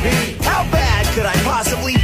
How bad could I possibly